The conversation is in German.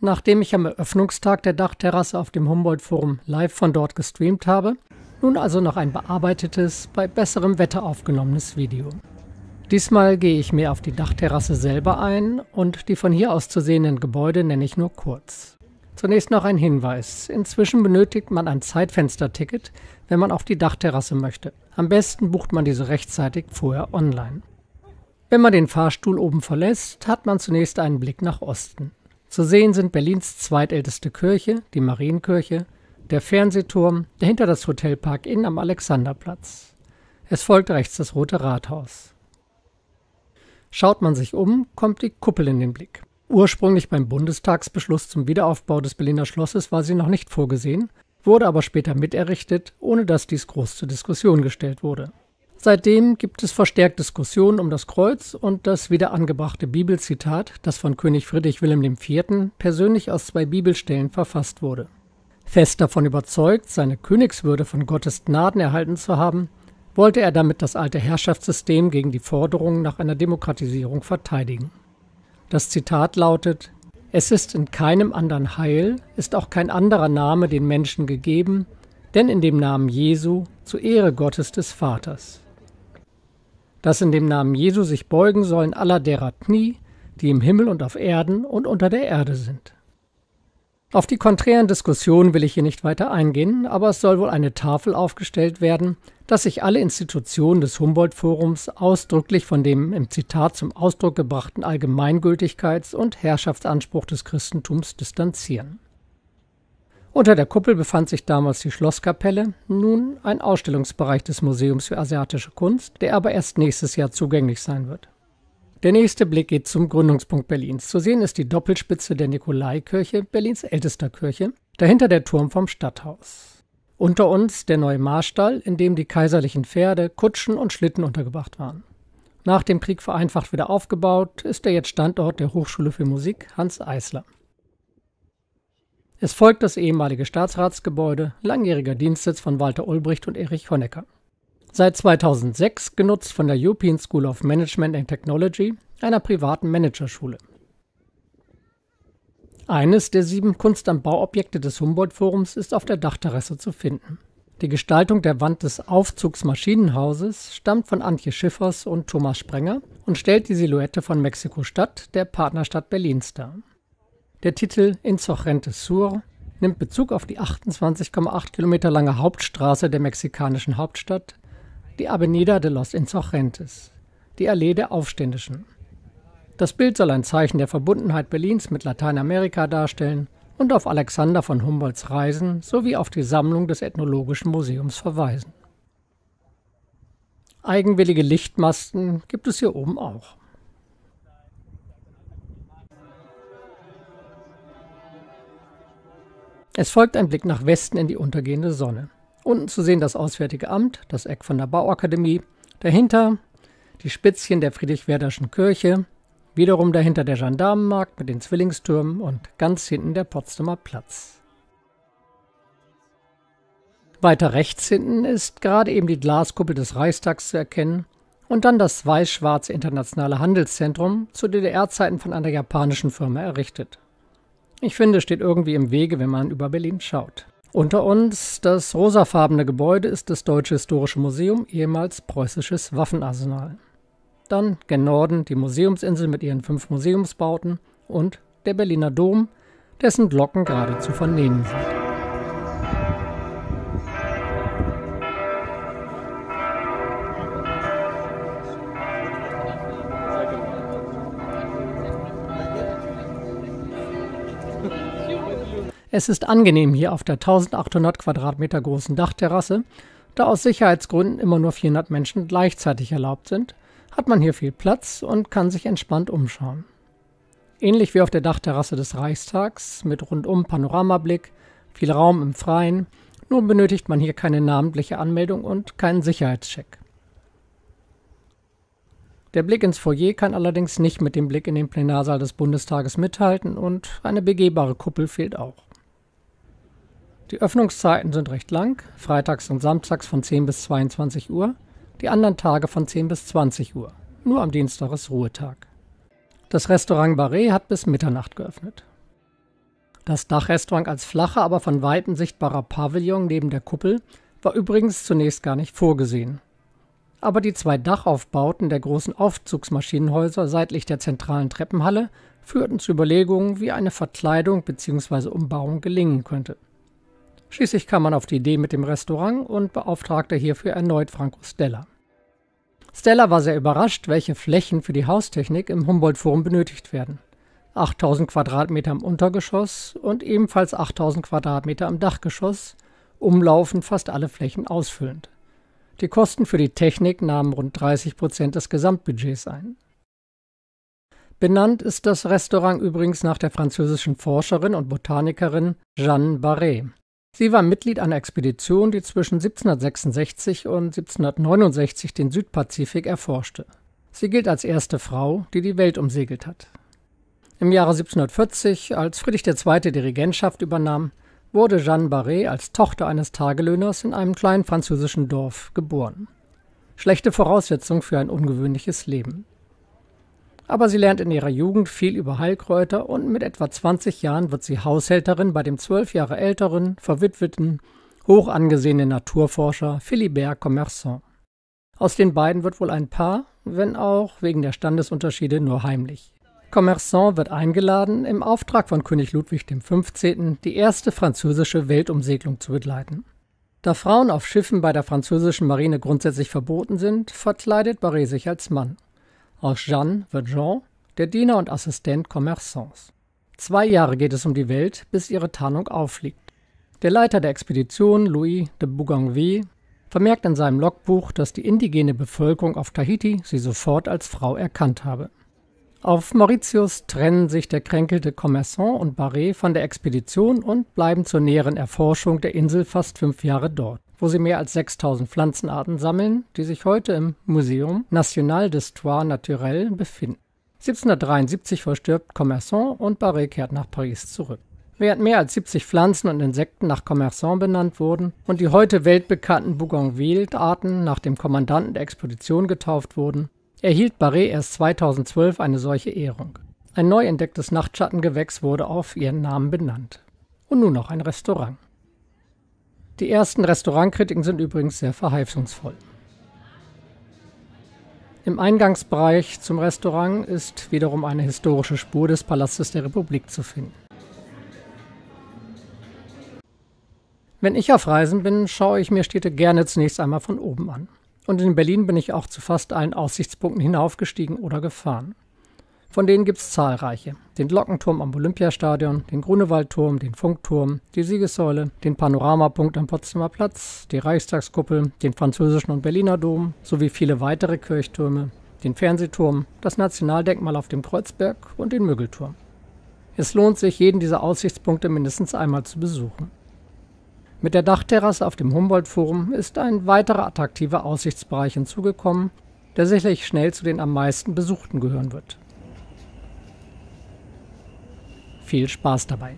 Nachdem ich am Eröffnungstag der Dachterrasse auf dem Humboldt-Forum live von dort gestreamt habe, nun also noch ein bearbeitetes, bei besserem Wetter aufgenommenes Video. Diesmal gehe ich mehr auf die Dachterrasse selber ein und die von hier aus zu sehenden Gebäude nenne ich nur kurz. Zunächst noch ein Hinweis. Inzwischen benötigt man ein Zeitfensterticket, wenn man auf die Dachterrasse möchte. Am besten bucht man diese rechtzeitig vorher online. Wenn man den Fahrstuhl oben verlässt, hat man zunächst einen Blick nach Osten. Zu sehen sind Berlins zweitälteste Kirche, die Marienkirche, der Fernsehturm, dahinter das Hotelpark Inn am Alexanderplatz. Es folgt rechts das Rote Rathaus. Schaut man sich um, kommt die Kuppel in den Blick. Ursprünglich beim Bundestagsbeschluss zum Wiederaufbau des Berliner Schlosses war sie noch nicht vorgesehen, wurde aber später miterrichtet, ohne dass dies groß zur Diskussion gestellt wurde. Seitdem gibt es verstärkt Diskussionen um das Kreuz und das wieder angebrachte Bibelzitat, das von König Friedrich Wilhelm IV. persönlich aus zwei Bibelstellen verfasst wurde. Fest davon überzeugt, seine Königswürde von Gottes Gnaden erhalten zu haben, wollte er damit das alte Herrschaftssystem gegen die Forderungen nach einer Demokratisierung verteidigen. Das Zitat lautet Es ist in keinem anderen Heil, ist auch kein anderer Name den Menschen gegeben, denn in dem Namen Jesu zu Ehre Gottes des Vaters. Dass in dem Namen Jesu sich beugen sollen aller derer Knie, die im Himmel und auf Erden und unter der Erde sind. Auf die konträren Diskussionen will ich hier nicht weiter eingehen, aber es soll wohl eine Tafel aufgestellt werden, dass sich alle Institutionen des Humboldt-Forums ausdrücklich von dem im Zitat zum Ausdruck gebrachten Allgemeingültigkeits- und Herrschaftsanspruch des Christentums distanzieren. Unter der Kuppel befand sich damals die Schlosskapelle, nun ein Ausstellungsbereich des Museums für asiatische Kunst, der aber erst nächstes Jahr zugänglich sein wird. Der nächste Blick geht zum Gründungspunkt Berlins. Zu sehen ist die Doppelspitze der Nikolaikirche, Berlins ältester Kirche, dahinter der Turm vom Stadthaus. Unter uns der neue Marstall, in dem die kaiserlichen Pferde, Kutschen und Schlitten untergebracht waren. Nach dem Krieg vereinfacht wieder aufgebaut, ist er jetzt Standort der Hochschule für Musik Hans Eisler. Es folgt das ehemalige Staatsratsgebäude, langjähriger Dienstsitz von Walter Ulbricht und Erich Honecker. Seit 2006 genutzt von der European School of Management and Technology, einer privaten Managerschule. Eines der sieben Kunst am Bauobjekte des Humboldt-Forums ist auf der Dachterrasse zu finden. Die Gestaltung der Wand des Aufzugsmaschinenhauses stammt von Antje Schiffers und Thomas Sprenger und stellt die Silhouette von Mexiko-Stadt, der Partnerstadt Berlins dar. Der Titel Insurgente Sur nimmt Bezug auf die 28,8 Kilometer lange Hauptstraße der mexikanischen Hauptstadt, die Avenida de los Insurgentes, die Allee der Aufständischen. Das Bild soll ein Zeichen der Verbundenheit Berlins mit Lateinamerika darstellen und auf Alexander von Humboldts Reisen sowie auf die Sammlung des Ethnologischen Museums verweisen. Eigenwillige Lichtmasten gibt es hier oben auch. Es folgt ein Blick nach Westen in die untergehende Sonne. Unten zu sehen das Auswärtige Amt, das Eck von der Bauakademie, dahinter die Spitzchen der Friedrich-Werderschen Kirche, wiederum dahinter der Gendarmenmarkt mit den Zwillingstürmen und ganz hinten der Potsdamer Platz. Weiter rechts hinten ist gerade eben die Glaskuppel des Reichstags zu erkennen und dann das weiß-schwarze internationale Handelszentrum zu DDR-Zeiten von einer japanischen Firma errichtet. Ich finde, steht irgendwie im Wege, wenn man über Berlin schaut. Unter uns das rosafarbene Gebäude ist das Deutsche Historische Museum, ehemals preußisches Waffenarsenal. Dann gen Norden die Museumsinsel mit ihren fünf Museumsbauten und der Berliner Dom, dessen Glocken gerade zu vernehmen sind. Es ist angenehm hier auf der 1800 Quadratmeter großen Dachterrasse. Da aus Sicherheitsgründen immer nur 400 Menschen gleichzeitig erlaubt sind, hat man hier viel Platz und kann sich entspannt umschauen. Ähnlich wie auf der Dachterrasse des Reichstags mit rundum Panoramablick, viel Raum im Freien, nur benötigt man hier keine namentliche Anmeldung und keinen Sicherheitscheck. Der Blick ins Foyer kann allerdings nicht mit dem Blick in den Plenarsaal des Bundestages mithalten und eine begehbare Kuppel fehlt auch. Die Öffnungszeiten sind recht lang, freitags und samstags von 10 bis 22 Uhr, die anderen Tage von 10 bis 20 Uhr. Nur am Dienstag ist Ruhetag. Das Restaurant Barret hat bis Mitternacht geöffnet. Das Dachrestaurant als flacher, aber von weitem sichtbarer Pavillon neben der Kuppel war übrigens zunächst gar nicht vorgesehen. Aber die zwei Dachaufbauten der großen Aufzugsmaschinenhäuser seitlich der zentralen Treppenhalle führten zu Überlegungen, wie eine Verkleidung bzw. Umbauung gelingen könnte. Schließlich kam man auf die Idee mit dem Restaurant und beauftragte hierfür erneut Franco Stella. Stella war sehr überrascht, welche Flächen für die Haustechnik im Humboldt-Forum benötigt werden. 8000 Quadratmeter im Untergeschoss und ebenfalls 8000 Quadratmeter im Dachgeschoss, umlaufend fast alle Flächen ausfüllend. Die Kosten für die Technik nahmen rund 30 Prozent des Gesamtbudgets ein. Benannt ist das Restaurant übrigens nach der französischen Forscherin und Botanikerin Jeanne Barré. Sie war Mitglied einer Expedition, die zwischen 1766 und 1769 den Südpazifik erforschte. Sie gilt als erste Frau, die die Welt umsegelt hat. Im Jahre 1740, als Friedrich II. die Regentschaft übernahm, wurde Jeanne Barré als Tochter eines Tagelöhners in einem kleinen französischen Dorf geboren. Schlechte Voraussetzung für ein ungewöhnliches Leben. Aber sie lernt in ihrer Jugend viel über Heilkräuter und mit etwa 20 Jahren wird sie Haushälterin bei dem zwölf Jahre älteren, verwitweten, hoch angesehenen Naturforscher Philibert Commerçant. Aus den beiden wird wohl ein Paar, wenn auch wegen der Standesunterschiede nur heimlich. Commerçant wird eingeladen, im Auftrag von König Ludwig XV. die erste französische Weltumsegelung zu begleiten. Da Frauen auf Schiffen bei der französischen Marine grundsätzlich verboten sind, verkleidet Barré sich als Mann. Aus Jeanne wird Jean, der Diener und Assistent Commerçants. Zwei Jahre geht es um die Welt, bis ihre Tarnung auffliegt. Der Leiter der Expedition, Louis de Bougainville, vermerkt in seinem Logbuch, dass die indigene Bevölkerung auf Tahiti sie sofort als Frau erkannt habe. Auf Mauritius trennen sich der kränkelte Commerçant und Barré von der Expedition und bleiben zur näheren Erforschung der Insel fast fünf Jahre dort wo sie mehr als 6000 Pflanzenarten sammeln, die sich heute im Museum National d'Histoire Naturelle befinden. 1773 verstirbt Commerçant und Barré kehrt nach Paris zurück. Während mehr als 70 Pflanzen und Insekten nach Commerçant benannt wurden und die heute weltbekannten Bougainville-Arten nach dem Kommandanten der Expedition getauft wurden, erhielt Barré erst 2012 eine solche Ehrung. Ein neu entdecktes Nachtschattengewächs wurde auf ihren Namen benannt. Und nun noch ein Restaurant. Die ersten Restaurantkritiken sind übrigens sehr verheißungsvoll. Im Eingangsbereich zum Restaurant ist wiederum eine historische Spur des Palastes der Republik zu finden. Wenn ich auf Reisen bin, schaue ich mir Städte gerne zunächst einmal von oben an. Und in Berlin bin ich auch zu fast allen Aussichtspunkten hinaufgestiegen oder gefahren. Von denen gibt es zahlreiche. Den Glockenturm am Olympiastadion, den Grunewaldturm, den Funkturm, die Siegessäule, den Panoramapunkt am Potsdamer Platz, die Reichstagskuppel, den französischen und Berliner Dom sowie viele weitere Kirchtürme, den Fernsehturm, das Nationaldenkmal auf dem Kreuzberg und den Müggelturm. Es lohnt sich, jeden dieser Aussichtspunkte mindestens einmal zu besuchen. Mit der Dachterrasse auf dem Humboldt-Forum ist ein weiterer attraktiver Aussichtsbereich hinzugekommen, der sicherlich schnell zu den am meisten besuchten gehören wird. Viel Spaß dabei!